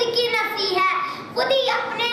खुद की नफी है खुद ही अपने